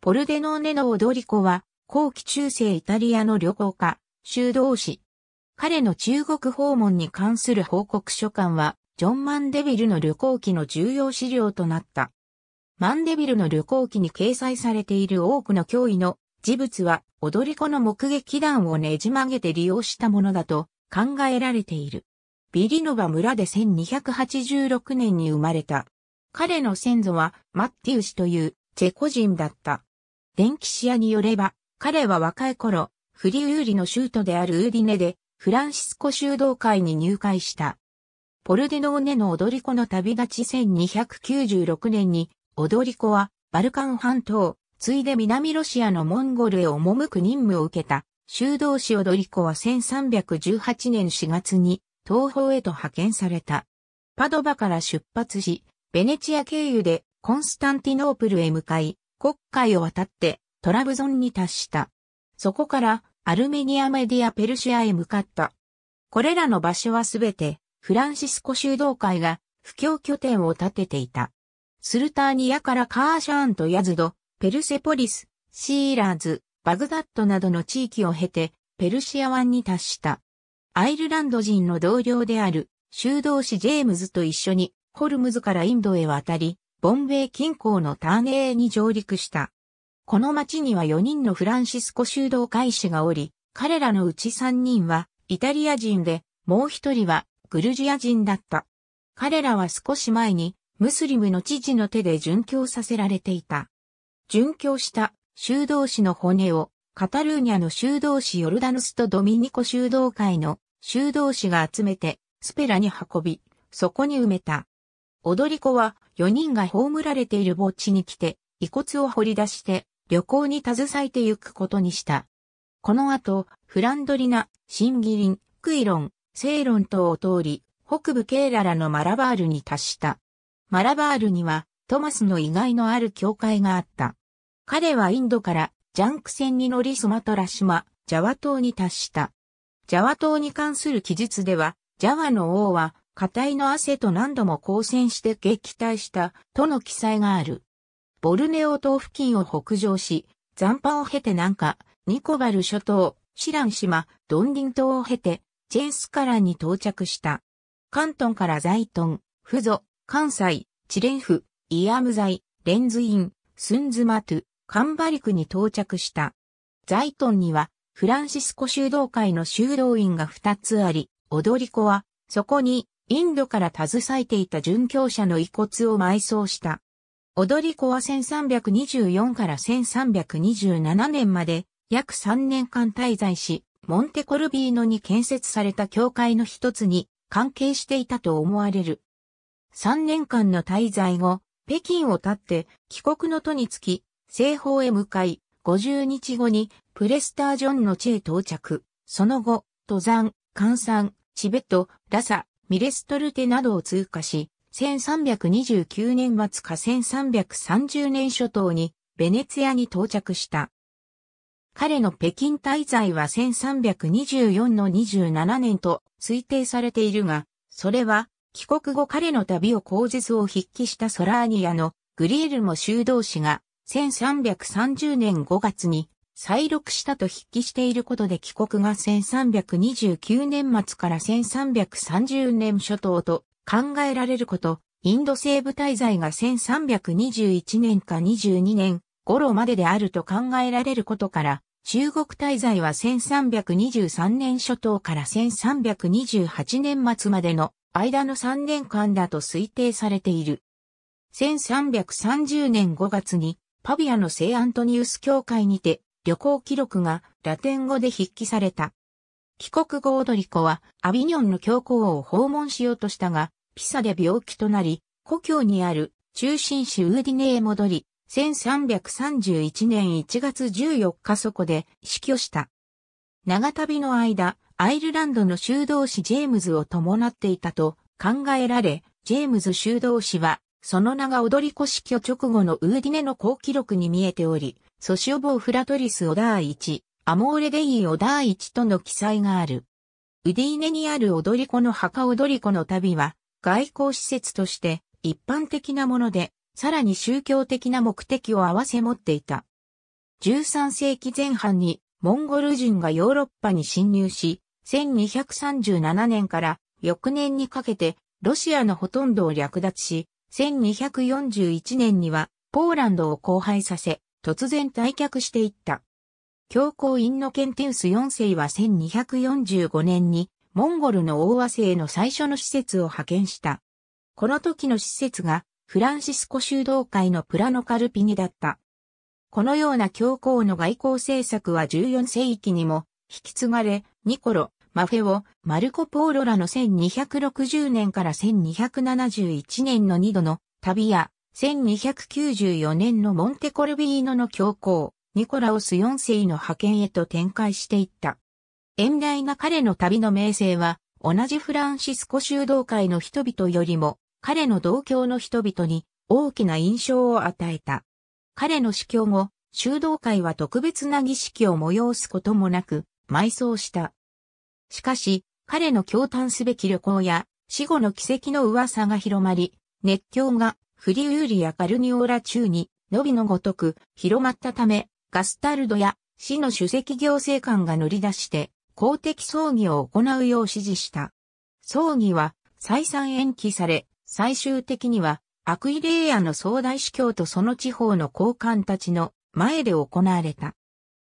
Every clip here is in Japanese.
ポルデノーネの踊り子は、後期中世イタリアの旅行家、修道士。彼の中国訪問に関する報告書簡は、ジョン・マンデビルの旅行記の重要資料となった。マンデビルの旅行記に掲載されている多くの脅威の事物は、踊り子の目撃談をねじ曲げて利用したものだと考えられている。ビリノバ村で1286年に生まれた。彼の先祖はマッティウスというチェコ人だった。電気シアによれば、彼は若い頃、フリウーリの州都であるウーディネで、フランシスコ修道会に入会した。ポルデノーネの踊り子の旅立ち1296年に、踊り子はバルカン半島、ついで南ロシアのモンゴルへ赴く任務を受けた。修道士踊り子は1318年4月に東方へと派遣された。パドバから出発し、ベネチア経由でコンスタンティノープルへ向かい、国海を渡ってトラブゾンに達した。そこからアルメニアメディアペルシアへ向かった。これらの場所はすべてフランシスコ修道会が布教拠点を建てていた。スルターニアからカーシャーンとヤズド、ペルセポリス、シーラーズ、バグダッドなどの地域を経てペルシア湾に達した。アイルランド人の同僚である修道士ジェームズと一緒にホルムズからインドへ渡り、ボンベイ近郊のターネーに上陸した。この町には4人のフランシスコ修道会士がおり、彼らのうち3人はイタリア人で、もう1人はグルジア人だった。彼らは少し前にムスリムの知事の手で殉教させられていた。殉教した修道士の骨をカタルーニャの修道士ヨルダヌスとドミニコ修道会の修道士が集めてスペラに運び、そこに埋めた。踊り子は4人が葬られている墓地に来て遺骨を掘り出して旅行に携えて行くことにした。この後、フランドリナ、シンギリン、クイロン、セイロン島を通り、北部ケーララのマラバールに達した。マラバールにはトマスの意外のある教会があった。彼はインドからジャンク船に乗りスマトラ島、ジャワ島に達した。ジャワ島に関する記述では、ジャワの王は家体の汗と何度も交戦して撃退したとの記載がある。ボルネオ島付近を北上し、残波を経て南下、ニコバル諸島、シラン島、ドンリン島を経て、チェンスカランに到着した。カントンからザイトン、フゾ、関西、チレンフ、イアムザイ、レンズイン、スンズマトゥ、カンバリクに到着した。ザイトンには、フランシスコ修道会の修道院が2つあり、踊り子は、そこにインドから携えていた殉教者の遺骨を埋葬した。踊り子は1324から1327年まで約3年間滞在し、モンテコルビーノに建設された教会の一つに関係していたと思われる。3年間の滞在後、北京を立って帰国の途につき、西方へ向かい、50日後にプレスタージョンの地へ到着。その後、登山、関山、チベット、ラサ、ミレストルテなどを通過し、1329年末か1330年初頭にベネツィアに到着した。彼の北京滞在は1324の27年と推定されているが、それは帰国後彼の旅を口実を筆記したソラーニアのグリールも修道士が1330年5月に再録したと筆記していることで帰国が1329年末から1330年初頭と考えられること、インド西部滞在が1321年か22年頃までであると考えられることから、中国滞在は1323年初頭から1328年末までの間の3年間だと推定されている。1330年5月にパビアの聖アントニウス教会にて旅行記録がラテン語で筆記された。帰国後オドリコはアビニョンの教皇を訪問しようとしたが、ピサで病気となり、故郷にある中心市ウーディネへ戻り、1331年1月14日そこで死去した。長旅の間、アイルランドの修道士ジェームズを伴っていたと考えられ、ジェームズ修道士は、その名が踊り子死去直後のウーディネの好記録に見えており、ソシオボーフラトリス・オダー1、アモーレデイ・オダー1との記載がある。ウディーネにある踊り子の墓踊り子の旅は、外交施設として一般的なもので、さらに宗教的な目的を合わせ持っていた。13世紀前半にモンゴル人がヨーロッパに侵入し、1237年から翌年にかけてロシアのほとんどを略奪し、1241年にはポーランドを荒廃させ、突然退却していった。教皇インノケンテウス4世は1245年にモンゴルの大和政の最初の施設を派遣した。この時の施設がフランシスコ修道会のプラノカルピニだった。このような教皇の外交政策は14世紀にも引き継がれ、ニコロ、マフェオ、マルコ・ポーロらの1260年から1271年の2度の旅や、1294年のモンテコルビーノの教皇、ニコラオス4世の派遣へと展開していった。遠大な彼の旅の名声は、同じフランシスコ修道会の人々よりも、彼の同郷の人々に大きな印象を与えた。彼の死去後、修道会は特別な儀式を催すこともなく、埋葬した。しかし、彼の驚嘆すべき旅行や死後の奇跡の噂が広まり、熱狂がフリウーリやカルニオーラ中に、のびのごとく広まったため、ガスタルドや死の主席行政官が乗り出して、公的葬儀を行うよう指示した。葬儀は再三延期され、最終的にはアクイレーアの総大司教とその地方の高官たちの前で行われた。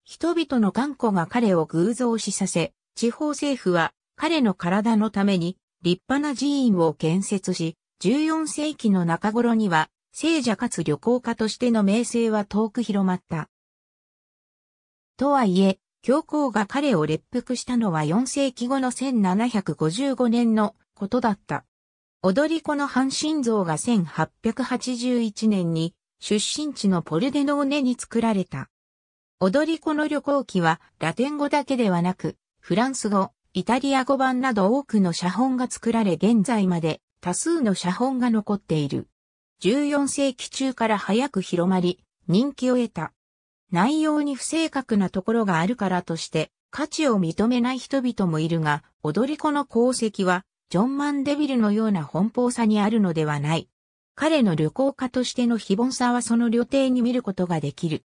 人々の頑固が彼を偶像視させ、地方政府は彼の体のために立派な寺院を建設し、14世紀の中頃には聖者かつ旅行家としての名声は遠く広まった。とはいえ、教皇が彼を列服したのは4世紀後の1755年のことだった。踊り子の半身像が1881年に出身地のポルデノーネに作られた。踊り子の旅行記はラテン語だけではなく、フランス語、イタリア語版など多くの写本が作られ現在まで多数の写本が残っている。14世紀中から早く広まり、人気を得た。内容に不正確なところがあるからとして、価値を認めない人々もいるが、踊り子の功績はジョン・マンデビルのような奔放さにあるのではない。彼の旅行家としての非凡さはその旅程に見ることができる。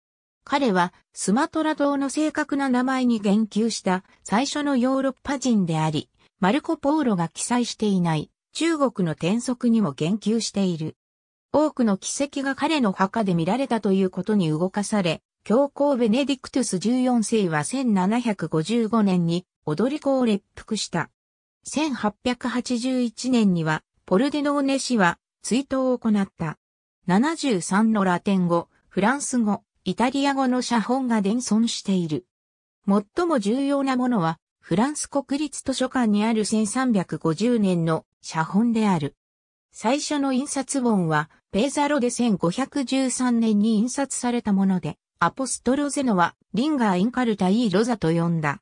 彼はスマトラ島の正確な名前に言及した最初のヨーロッパ人であり、マルコ・ポーロが記載していない中国の転則にも言及している。多くの奇跡が彼の墓で見られたということに動かされ、教皇ベネディクトゥス14世は1755年に踊り子を列服した。1881年には、ポルデノーネ氏は追悼を行った。73のラテン語、フランス語、イタリア語の写本が伝尊している。最も重要なものは、フランス国立図書館にある1350年の写本である。最初の印刷本は、ペーザロで1513年に印刷されたもので、アポストロゼノは、リンガー・インカルタ・イー・ロザと呼んだ。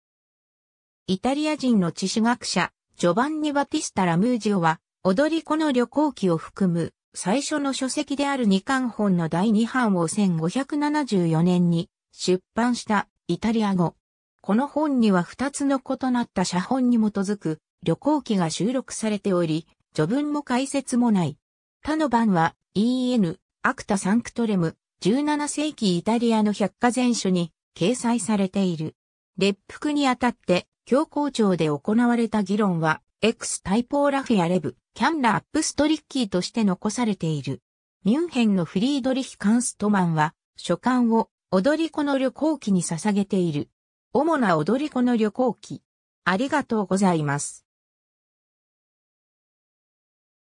イタリア人の地史学者、ジョバンニ・バティスタ・ラムージオは、踊り子の旅行記を含む最初の書籍である二巻本の第二版を1574年に出版したイタリア語。この本には二つの異なった写本に基づく旅行記が収録されており、序文も解説もない。他の版は EN、アクタ・サンクトレム、17世紀イタリアの百科全書に掲載されている。列服にあたって教皇庁で行われた議論は、エクスタイポーラフィアレブ、キャンラ・アップストリッキーとして残されている。ミュンヘンのフリードリヒ・カンストマンは、書簡を踊り子の旅行記に捧げている。主な踊り子の旅行記。ありがとうございます。